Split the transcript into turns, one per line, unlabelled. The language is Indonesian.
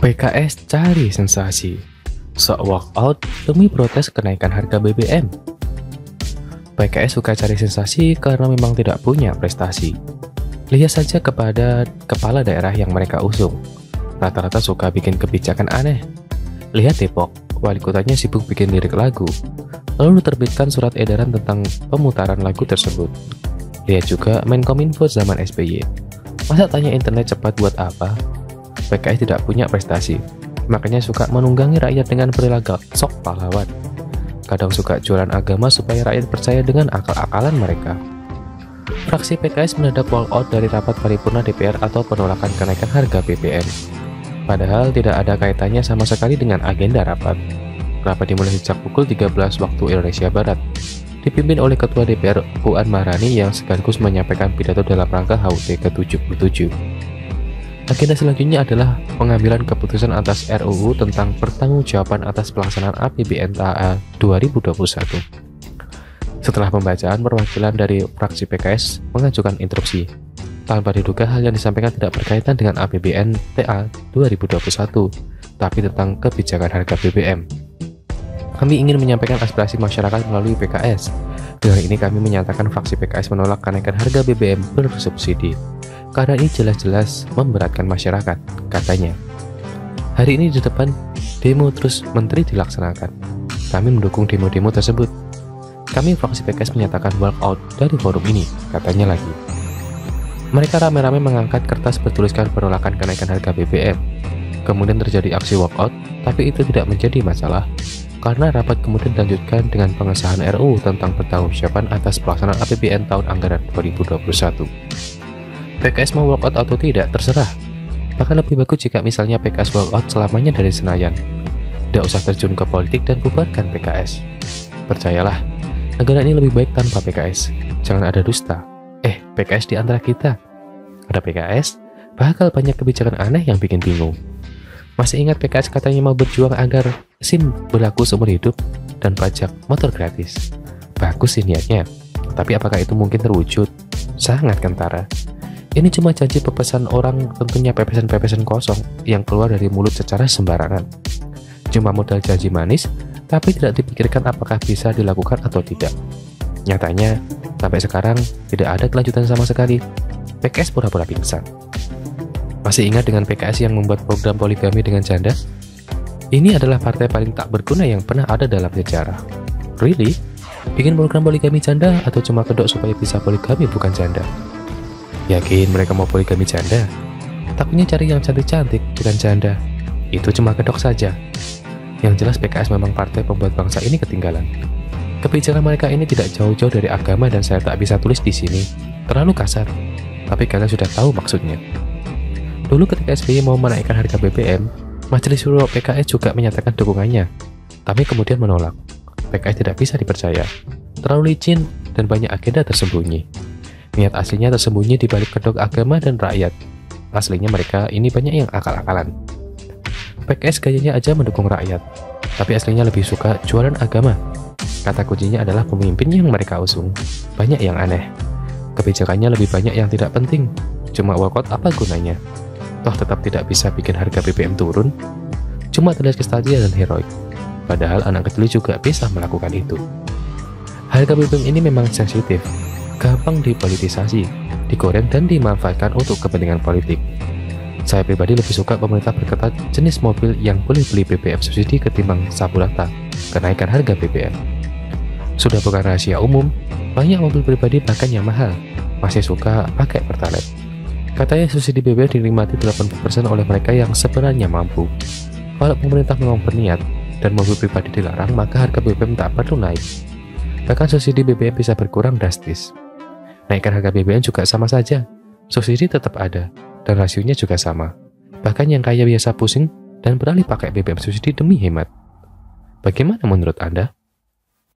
PKS cari sensasi. Sok walkout demi protes kenaikan harga BBM. PKS suka cari sensasi karena memang tidak punya prestasi. Lihat saja kepada kepala daerah yang mereka usung. Rata-rata suka bikin kebijakan aneh. Lihat Depok, wali kotanya sibuk bikin lirik lagu. Lalu terbitkan surat edaran tentang pemutaran lagu tersebut. Lihat juga Menkominfo zaman SBY. Masa tanya internet cepat buat apa? PKS tidak punya prestasi, makanya suka menunggangi rakyat dengan perilaku sok pahlawan. Kadang suka jualan agama supaya rakyat percaya dengan akal-akalan mereka. Fraksi PKS mendadak walkout dari rapat paripurna DPR atau penolakan kenaikan harga BBM. Padahal tidak ada kaitannya sama sekali dengan agenda rapat. Rapat dimulai sejak pukul 13 waktu Indonesia Barat, dipimpin oleh Ketua DPR Puan Maharani yang sekaligus menyampaikan pidato dalam rangka HUT ke-77. Agenda selanjutnya adalah pengambilan keputusan atas RUU tentang pertanggungjawaban atas pelaksanaan APBN tahun 2021. Setelah pembacaan, perwakilan dari fraksi PKS mengajukan interupsi. Tanpa diduga hal yang disampaikan tidak berkaitan dengan APBN TA 2021, tapi tentang kebijakan harga BBM. Kami ingin menyampaikan aspirasi masyarakat melalui PKS. Dengan ini kami menyatakan fraksi PKS menolak kenaikan harga BBM bersubsidi karena ini jelas-jelas memberatkan masyarakat, katanya. Hari ini di depan demo terus menteri dilaksanakan. Kami mendukung demo-demo tersebut. Kami fraksi PKS menyatakan walkout dari forum ini, katanya lagi. Mereka rame-rame mengangkat kertas bertuliskan penolakan kenaikan harga BBM. Kemudian terjadi aksi walkout, tapi itu tidak menjadi masalah karena rapat kemudian dilanjutkan dengan pengesahan RUU tentang pertanggungjawaban atas pelaksanaan APBN tahun anggaran 2021. PKS mau walkout atau tidak, terserah. Bahkan lebih bagus jika misalnya PKS walkout selamanya dari Senayan. Tidak usah terjun ke politik dan bubarkan PKS. Percayalah, negara ini lebih baik tanpa PKS. Jangan ada dusta. Eh, PKS di antara kita. Ada PKS, bakal banyak kebijakan aneh yang bikin bingung. Masih ingat PKS katanya mau berjuang agar SIM berlaku seumur hidup dan pajak motor gratis. Bagus sih niatnya, tapi apakah itu mungkin terwujud? Sangat kentara. Ini cuma janji pepesan orang tentunya pepesan-pepesan kosong yang keluar dari mulut secara sembarangan. Cuma modal janji manis, tapi tidak dipikirkan apakah bisa dilakukan atau tidak. Nyatanya, sampai sekarang tidak ada kelanjutan sama sekali. PKS pura-pura pingsan. Masih ingat dengan PKS yang membuat program poligami dengan janda? Ini adalah partai paling tak berguna yang pernah ada dalam sejarah. Really? Bikin program poligami janda atau cuma kedok supaya bisa poligami bukan janda? Yakin mereka mau poligami janda? Takutnya cari yang cantik-cantik, bukan janda. Itu cuma kedok saja. Yang jelas PKS memang partai pembuat bangsa ini ketinggalan. Kebijakan mereka ini tidak jauh-jauh dari agama dan saya tak bisa tulis di sini. Terlalu kasar. Tapi kalian sudah tahu maksudnya. Dulu ketika SBY mau menaikkan harga BBM, Majelis Suro PKS juga menyatakan dukungannya. Tapi kemudian menolak. PKS tidak bisa dipercaya. Terlalu licin dan banyak agenda tersembunyi. Niat aslinya tersembunyi di balik kedok agama dan rakyat. Aslinya mereka ini banyak yang akal-akalan. PKS gayanya aja mendukung rakyat, tapi aslinya lebih suka jualan agama. Kata kuncinya adalah pemimpin yang mereka usung. Banyak yang aneh. Kebijakannya lebih banyak yang tidak penting. Cuma walkout apa gunanya? Toh tetap tidak bisa bikin harga BBM turun. Cuma terlihat kestajia dan heroik. Padahal anak kecil juga bisa melakukan itu. Harga BBM ini memang sensitif, gampang dipolitisasi, digoreng dan dimanfaatkan untuk kepentingan politik. Saya pribadi lebih suka pemerintah berketat jenis mobil yang boleh beli BBM subsidi ketimbang sabu rata kenaikan harga BBM. Sudah bukan rahasia umum, banyak mobil pribadi bahkan yang mahal masih suka pakai Pertalite. Katanya subsidi BBM dinikmati 80% oleh mereka yang sebenarnya mampu. Kalau pemerintah memang berniat dan mobil pribadi dilarang, maka harga BBM tak perlu naik. Bahkan subsidi BBM bisa berkurang drastis. Naikkan harga BBM juga sama saja. Subsidi tetap ada, dan rasionya juga sama. Bahkan yang kaya biasa pusing dan beralih pakai BBM subsidi demi hemat. Bagaimana menurut Anda?